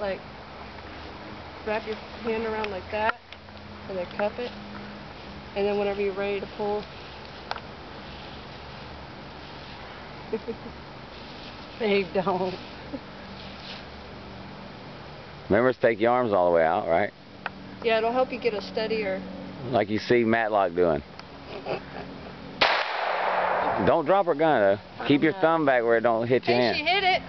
like wrap your hand around like that, and then cup it, and then whenever you're ready to pull. Babe, don't. Remember to take your arms all the way out, right? Yeah, it'll help you get a steadier. Like you see Matlock doing. Don't drop her gun though. Keep your know. thumb back where it don't hit your Hey, she hand. hit it.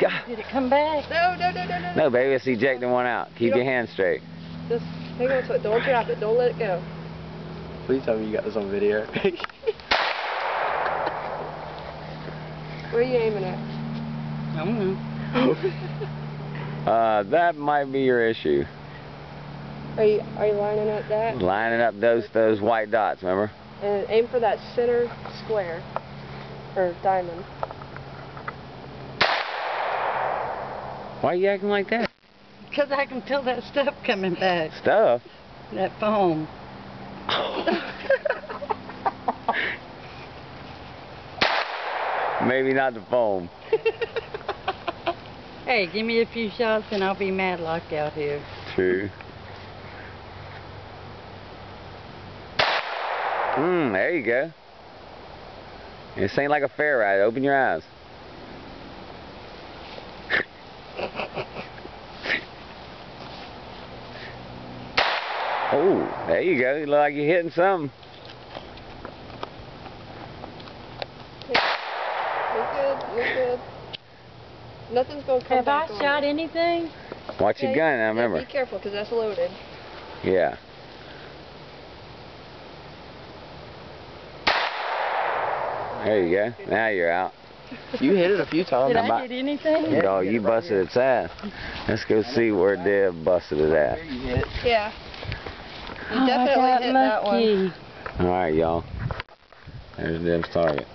God. Did it come back? No, no, no, no, no. No, baby, it's ejecting one out. Keep You your don't- hand straight. Just hang on to it. Don't drop it. Don't let it go. Please tell me you got this on video. Where are you aiming at? I don't know. Uh, that might be your issue. Are you are you lining up that? Lining up those those white dots, remember? And aim for that center square or diamond. Why are you acting like that? Because I can feel that stuff coming back. Stuff. That foam. Maybe not the foam. Hey, give me a few shots and I'll be Matlock out here. True. Mmm, there you go. This ain't like a fair ride. Open your eyes. Oh, there you go. You look like you're hitting something. You're good. You're good. Nothing's gonna come Have I back on shot you. anything? Watch your Yeah, gun now, yeah, remember. Be careful, because that's loaded. Yeah. There you go. Now you're out. you hit it a few times. Did How I about- hit anything? No, you you hit it right busted its ass. Let's go see where Deb busted it at. You hit it. Yeah. You Oh, definitely got hit that one. Alright, y'all. There's Deb's target.